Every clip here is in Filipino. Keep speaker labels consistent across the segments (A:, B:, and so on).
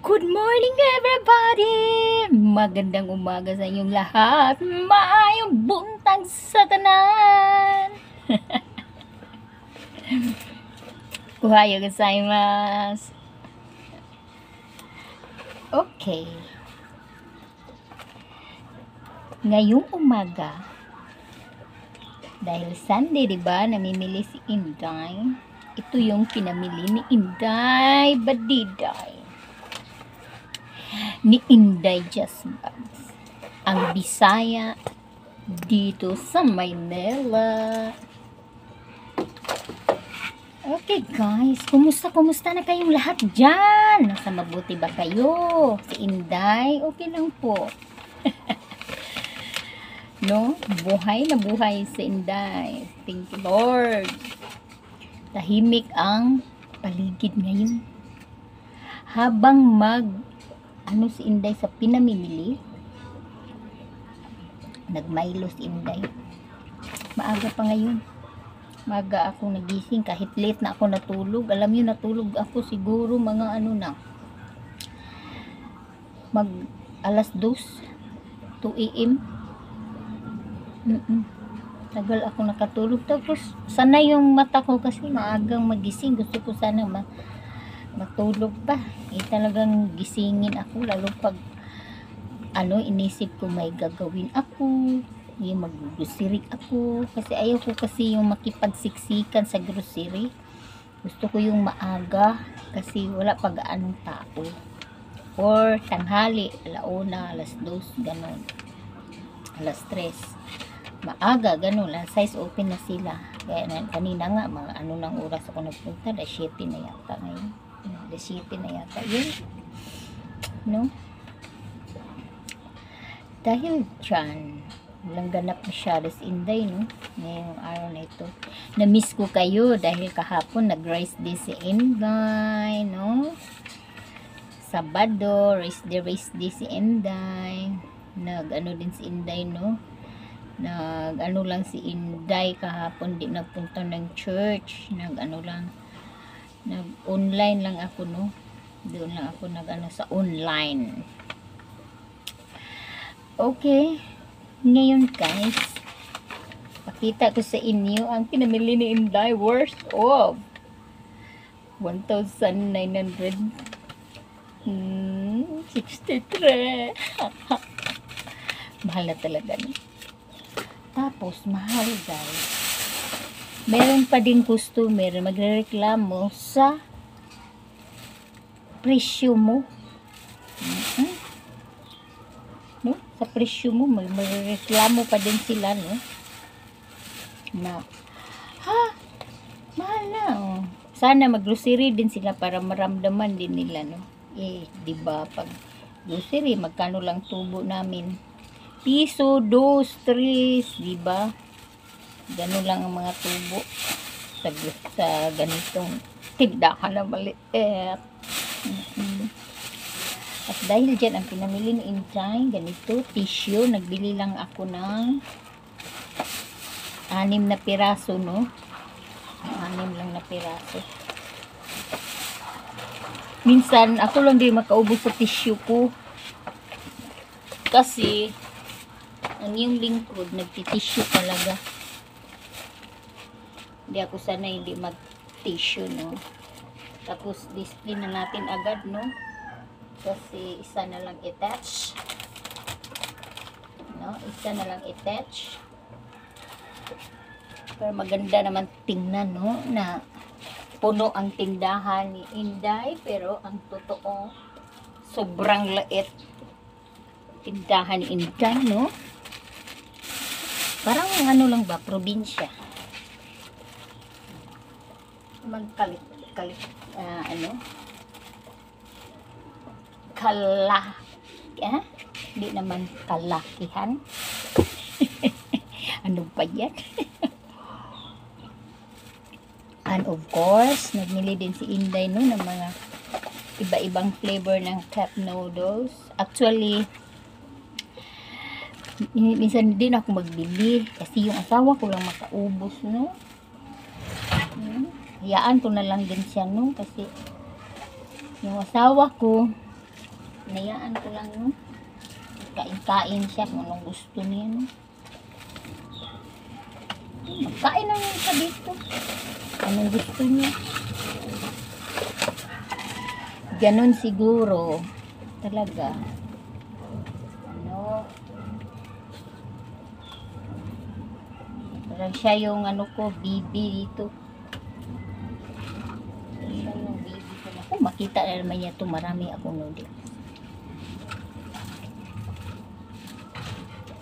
A: Good morning everybody! Magandang umaga sa inyong lahat. Maayong buntag sa tanan! Ohayo gozaimasu. Okay. Ngayong umaga, dahil Sunday, di ba, namimili si Inday. Ito yung pinamili ni Inday Badiday. Ni Inday Jasmine. Ang Bisaya dito sa Maynila. Okay guys, kumusta kumusta na kayong lahat dyan? Nasa mabuti ba kayo? Si Inday, okay lang po. no? Buhay na buhay si Inday. Thank you Lord. Tahimik ang paligid ngayon. Habang mag ano si Inday sa pinamimili, nagmaylo si Inday. Maaga pa ngayon. Maaga ako nagising kahit late na ako natulog. Alam niyo natulog ako siguro mga ano na mag alas 2 2 a.m. Mm-mm. Tagal ako nakatulog. Tapos, sana yung mata ko kasi maagang magising. Gusto ko sana ma matulog pa. Eh, talagang gisingin ako. Lalo pag, ano, inisip ko may gagawin ako. Yung mag-grocery ako. Kasi ayaw ko kasi yung makipagsiksikan sa grocery. Gusto ko yung maaga. Kasi wala pag anong tao. Or tanghali, alauna, alas dos, ganun. Alas tres maaga, ganun lang, size open na sila. Kaya na, kanina nga, mga ano ng oras ako nagpunta, da 7 na yata ngayon. Da 7 na yata. Yun. No? Dahil dyan, walang ganap masyado si Inday, no? Ngayong araw na ito. Na-miss ko kayo dahil kahapon nag-rice day si Inday, no? Sabado, race day, race day si Inday. Nag-ano din si Inday, no? nag ano lang si Inday kahapon di nagpunta ng church nag ano lang nag online lang ako no? Doon lang ako nag ano sa online. Okay. Ngayon guys pakita ko sa inyo ang pinamili ni Inday worth of 1,900 hmm, 63 mahal na talaga tapos, mahal guys. Meron pa din customer magrereklamo sa presyo mo. Mm-hmm. No? Sa presyo mo, magrereklamo pa din sila, no? Na, ha? Mahal na, oh. Sana mag-grocery din sila para maramdaman din nila, no? Eh, di ba pag grocery, magkano lang tubo namin? piso, dos, tres, di ba? Ganun lang ang mga tubo sa, sa ganitong tindahan na maliit. Mm. At dahil dyan ang pinamili ni Inday, ganito, tissue, nagbili lang ako ng anim na piraso, no? Anim lang na piraso. Minsan, ako lang din makaubos sa tissue ko. Kasi, ang yung lingkod nagtitisyo talaga hindi ako sana hindi mag tissue no? Tapos display na natin agad no? Kasi isa na lang attach no? Isa na lang attach pero maganda naman tingnan no? Na puno ang tindahan ni Inday pero ang totoo sobrang lait tindahan ni Inday no? Parang ano lang ba, probinsya. Magkalit, kalit, uh, ano? Kala, eh? Hindi naman kalakihan. ano pa yan? And of course, nagmili din si Inday no ng mga iba-ibang flavor ng cup noodles. Actually, minsan din ako magbili kasi yung asawa ko lang makaubos no. Hayaan ko na lang din siya no kasi yung asawa ko Nayaan ko lang, no? Kain-kain siya kung gusto niya, no? Magkain na yun siya dito. Anong gusto niya? Ganon siguro. Talaga. Ano? Parang siya yung ano ko, bibi dito. Makita na naman niya ito. Marami akong noodles.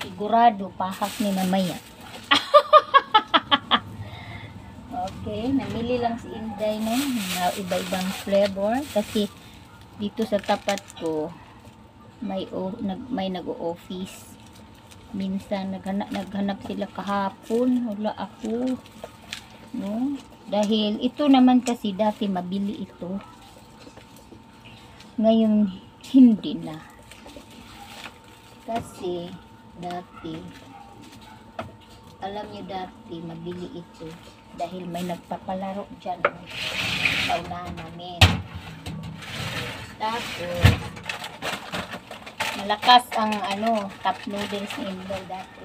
A: Sigurado, pahak ni mamaya. okay, namili lang si Inday na iba-ibang flavor kasi dito sa tapat ko may o, nag, may nag-office. Minsan naghanap, naghanap sila kahapon, wala ako. No? Dahil ito naman kasi dati mabili ito. Ngayon hindi na. Kasi dati alam niyo dati mabili ito dahil may nagpapalaro dyan sa unahan namin. Tapos malakas ang ano cup noodles ni Indo dati.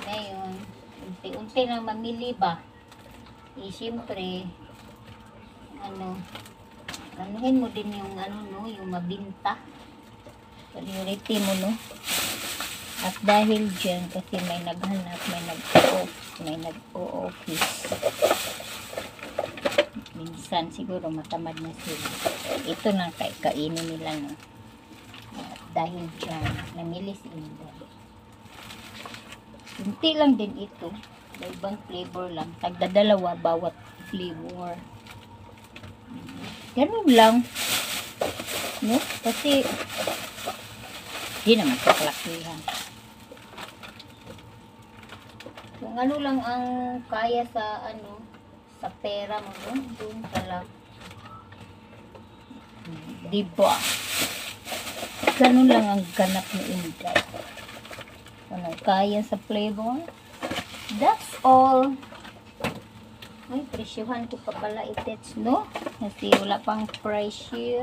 A: Ngayon unti-unti lang mamili ba? Eh syempre ano anuhin mo din yung ano no yung mabinta. Priority mo no? At dahil dyan kasi may naghanap may nag may nag-o-office. Minsan siguro matamad na sila. Ito kay kainin nila no? At dahil dyan namili si Inday Kunti lang din ito. Ibang flavor lang. Tagdadalawa bawat flavor ganun lang no kasi hindi naman kaklakihan. Kung ano lang ang kaya sa ano, sa pera mo doon, doon ka lang. Diba? Ganun lang ang ganap ni Inday. Anong kaya sa flavor? That's all. Ay, presyuhan ko pa pala itets, no? Kasi wala pang presyo.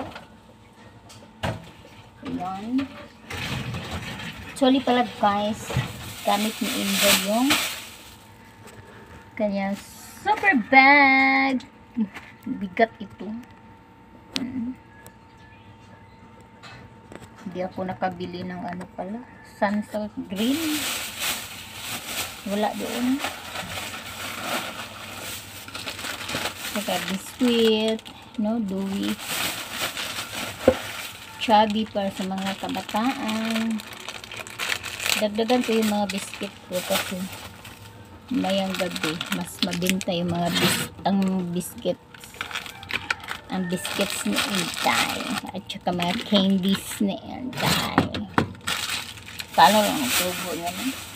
A: Ayan. Actually pala guys, gamit ni Inda yung kanyang super bag. Bigat ito. Hmm. Hindi ako nakabili ng ano pala. Sunsilk green. Wala doon. Saka biscuit. No, dewy. Chubby para sa mga kabataan dagdagan ko yung mga biscuit ko kasi mayang gabi mas mabinta yung mga bis ang biscuits ang biscuits ni Intay at saka mga candies ni Intay paano lang ang tubo no?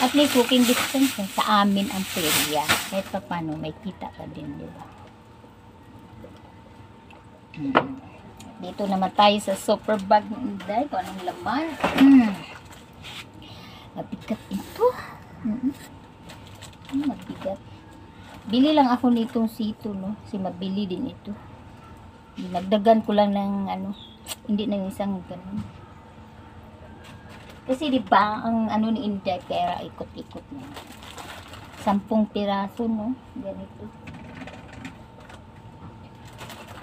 A: At may cooking distance sa amin ang perya kahit pa paano may kita ka din di ba hmm. dito naman tayo sa super bag ni Inday kung anong laman hmm. Mabigat ito. Mm -hmm. Mabigat. Bili lang ako nitong sito, no? Kasi mabili din ito. Nagdagan ko lang ng, ano, hindi na yung isang ganun. Kasi di ba ang ano ni Inday, pera ikot-ikot na. Sampung piraso, no? Ganito.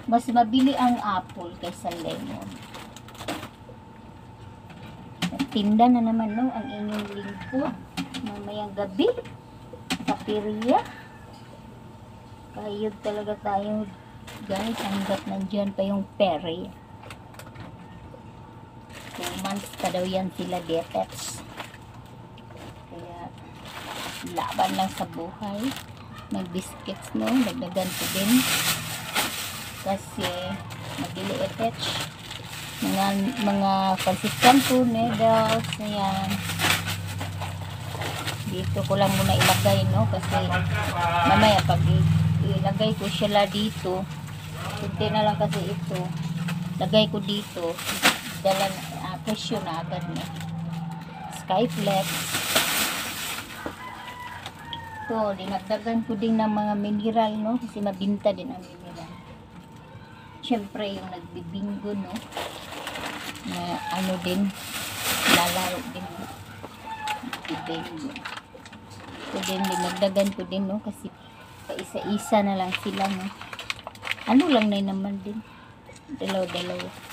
A: Mas mabili ang apple kaysa lemon. Tinda na naman no? Ang inyong lingkod mamayang gabi. Sa pirya kayod talaga tayo guys. Hanggat nandyan pa yung peri 2 months pa daw yan sila detets kaya laban lang sa buhay. May biscuits no dagdagan ko din. Kasi mabili attach mga mga consistent po noodles ayan. Dito ko lang muna ilagay no? Kasi mamaya pag ilagay ko sila dito kunti na lang kasi ito. Lagay ko dito dala presyo na agad na skyflex ito dinagdagan ko din ng mga mineral no kasi mabinta din ang mineral syempre yung nagbibingo, no? Na ano din, lalaro din? Nagbibingo. Ito din, dinagdagan ko din, no? Kasi paisa-isa na lang sila, no? Ano lang na naman din. Dalaw-dalaw.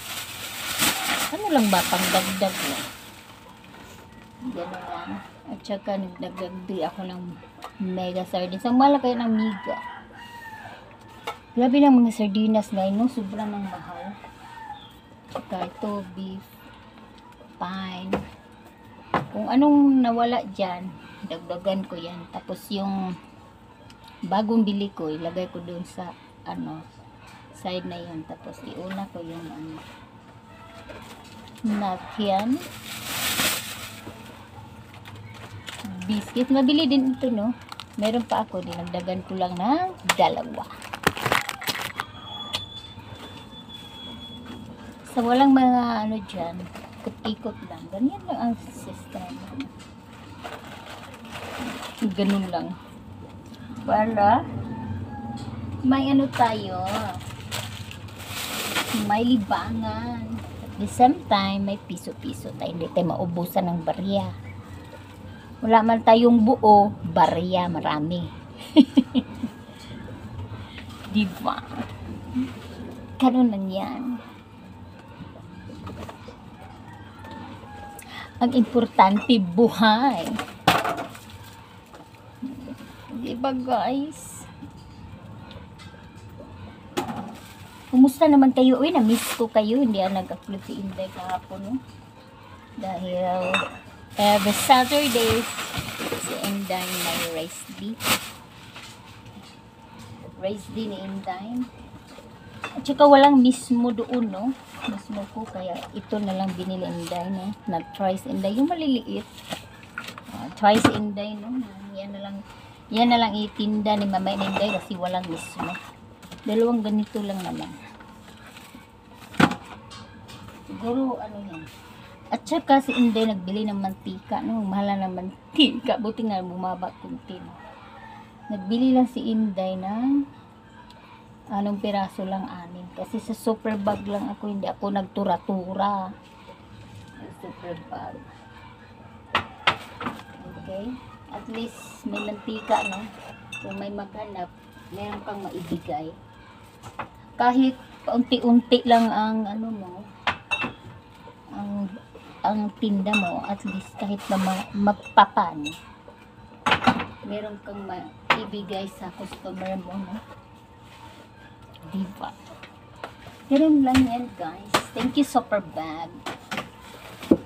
A: Ano lang ba, dagdag lang. Ganun lang. At saka nagdagdag ako ng mega sardines. Ang kayo ng miga. Grabe ng mga sardinas ngayon, no? Sobrang ng mahal. Tsaka ito, beef, pine. Kung anong nawala dyan, dagdagan ko yan. Tapos yung bagong bili ko, ilagay ko doon sa, ano, side na yun. Tapos iuna ko yung, ano, yan. Biscuit. Mabili din ito, no? Meron pa ako, dinagdagan ko lang ng dalawa. Sa walang mga ano dyan, ikot-ikot lang. Ganyan lang ang system. Ganun lang. Para may ano tayo, may libangan. The same time, may piso-piso tayo. Hindi tayo maubusan ng barya. Wala man tayong buo, barya marami. diba? Ganun lang yan. Ang importante, buhay. Diba guys? Kumusta naman kayo? Uy, na-miss ko kayo. Hindi ako nag-upload si Inday kahapon. No? Dahil every Saturday, si Inday may rice beef. Rice din ni Inday. At saka walang mismo doon, no? Mismo ko, kaya ito na lang binili Inday, no? Nag-twice Inday. Yung maliliit. Uh, twice Inday, no? Yan na lang, yan na lang itinda ni Mama Inday kasi walang mismo. Dalawang ganito lang naman. Siguro, ano yan. At saka si Inday nagbili ng mantika, no? Mahal na ng mantika. Buti nga bumaba kunti, no? Nagbili lang si Inday ng anong piraso lang anin. Kasi sa super bag lang ako, hindi ako nagtura-tura. Super bag. Okay? At least may mantika, no? Kung may maghanap, meron kang maibigay. Kahit unti-unti lang ang ano mo, ang ang tinda mo, at least kahit na ma- magpapan, meron kang maibigay sa customer mo, no? Diba? Ganun lang yan, guys. Thank you, super bag.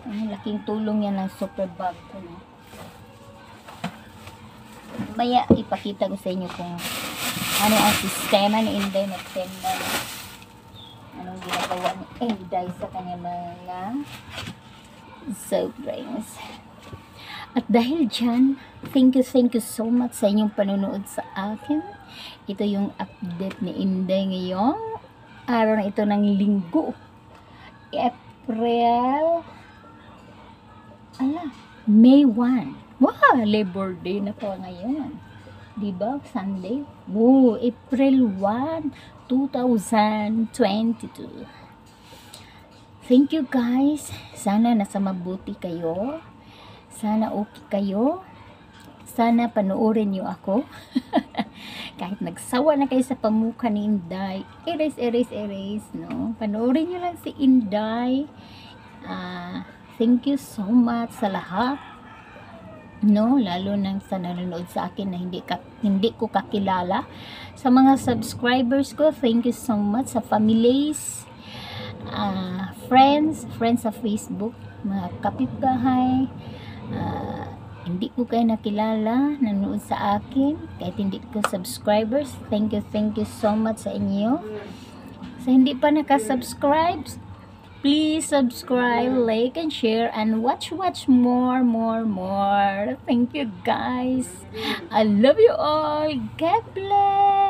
A: Ang laking tulong yan ng super bag ko, no? Maya, ipakita ko sa inyo kung ano ang sistema ni Inday magtenda. No? Anong ginagawa ni Inday sa kanyang mga sovereigns. At dahil dyan, thank you, thank you so much sa inyong panonood sa akin. Ito yung update ni Inday ngayong araw na ito ng linggo. April ala, May 1. Wow, Labor Day na po ngayon. Diba? Sunday. Wow, April 1, 2022. Thank you guys. Sana nasa mabuti kayo. Sana okay kayo. Sana panoorin niyo ako. Kahit nagsawa na kayo sa pamukha ni Inday, erase, erase, erase, no? Panoorin niyo lang si Inday. Ah, thank you so much sa lahat. No, lalo nang sa nanonood sa akin na hindi ka, hindi ko kakilala. Sa mga subscribers ko, thank you so much sa families, ah, friends, friends sa Facebook, mga kapitbahay, ah, hindi ko kayo nakilala, nanood sa akin, kahit hindi ko subscribers, thank you, thank you so much sa inyo. Sa hindi pa nakasubscribe, please subscribe, like, and share, and watch, watch more, more, more. Thank you guys. I love you all. God bless.